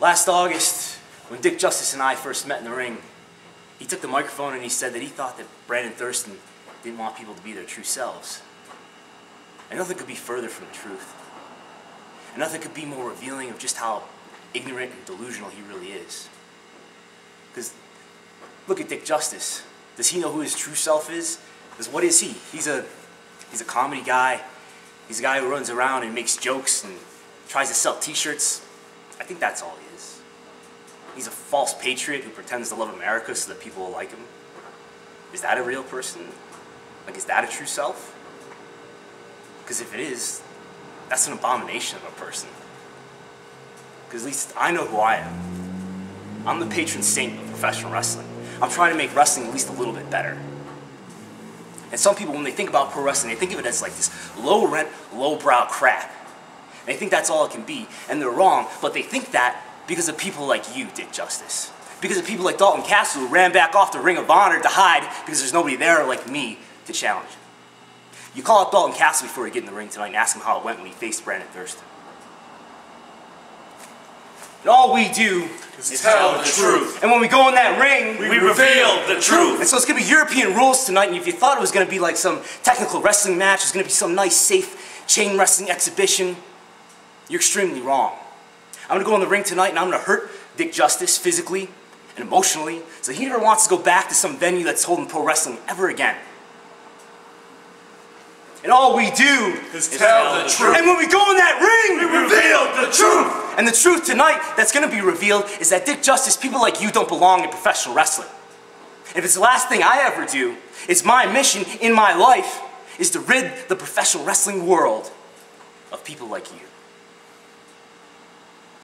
Last August, when Dick Justice and I first met in the ring, he took the microphone and he said that he thought that Brandon Thurston didn't want people to be their true selves. And nothing could be further from the truth. And nothing could be more revealing of just how ignorant and delusional he really is. Because look at Dick Justice. Does he know who his true self is? Because what is he? He's a, he's a comedy guy. He's a guy who runs around and makes jokes and tries to sell t-shirts. I think that's all he is. He's a false patriot who pretends to love America so that people will like him. Is that a real person? Like, is that a true self? Because if it is, that's an abomination of a person. Because at least I know who I am. I'm the patron saint of professional wrestling. I'm trying to make wrestling at least a little bit better. And some people, when they think about pro wrestling, they think of it as like this low rent, low brow crap. They think that's all it can be, and they're wrong, but they think that because of people like you, Dick Justice. Because of people like Dalton Castle who ran back off the Ring of Honor to hide because there's nobody there like me to challenge. You call up Dalton Castle before you get in the ring tonight and ask him how it went when he faced Brandon Thurston. And all we do is tell the truth. And when we go in that ring, we reveal the truth. And so it's gonna be European rules tonight, and if you thought you're extremely wrong. I'm gonna go in the ring tonight and I'm gonna hurt Dick Justice physically and emotionally, so he never wants to go back to some venue that's holding pro wrestling ever again. And all we do is tell the truth. And when we go in that ring, we reveal the truth. And the truth tonight that's gonna be revealed is that Dick Justice, people like you don't belong in professional wrestling. If it's the last thing I ever do, it's my mission in my life is to rid the professional wrestling world of people like you.